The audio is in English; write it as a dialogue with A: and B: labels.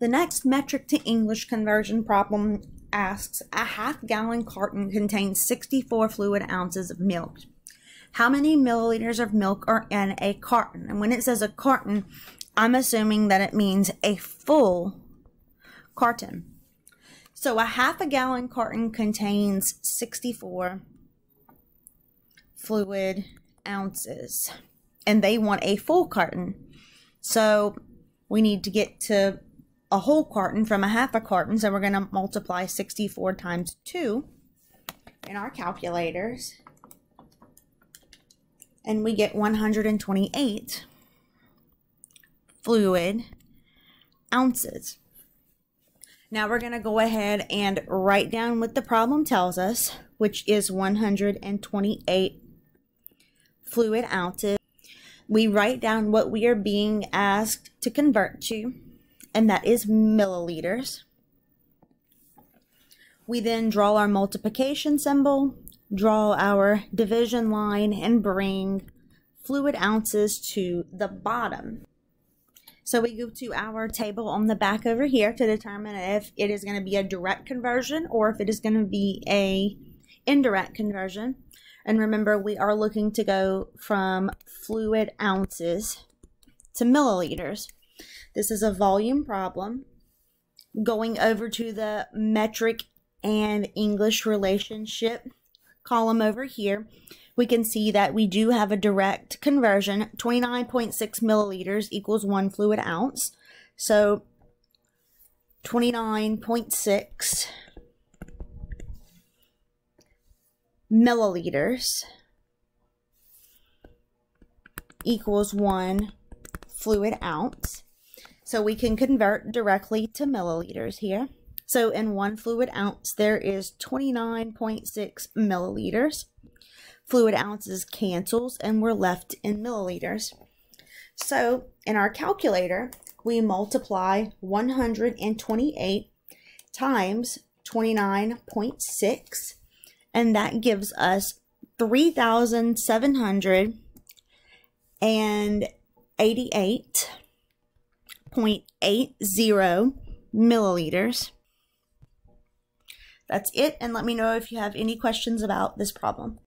A: The next metric to English conversion problem asks a half gallon carton contains 64 fluid ounces of milk. How many milliliters of milk are in a carton? And when it says a carton, I'm assuming that it means a full carton. So a half a gallon carton contains 64 fluid ounces and they want a full carton. So we need to get to a whole carton from a half a carton. So we're going to multiply 64 times 2 in our calculators. And we get 128 fluid ounces. Now we're going to go ahead and write down what the problem tells us, which is 128 fluid ounces. We write down what we are being asked to convert to, and that is milliliters. We then draw our multiplication symbol, draw our division line, and bring fluid ounces to the bottom. So we go to our table on the back over here to determine if it is going to be a direct conversion or if it is going to be a indirect conversion. And remember, we are looking to go from fluid ounces to milliliters. This is a volume problem. Going over to the metric and English relationship column over here, we can see that we do have a direct conversion. 29.6 milliliters equals one fluid ounce. So 29.6 milliliters equals one fluid ounce. So we can convert directly to milliliters here. So in one fluid ounce, there is 29.6 milliliters. Fluid ounces cancels and we're left in milliliters. So in our calculator, we multiply 128 times 29.6 and that gives us 3,788.80 milliliters. That's it, and let me know if you have any questions about this problem.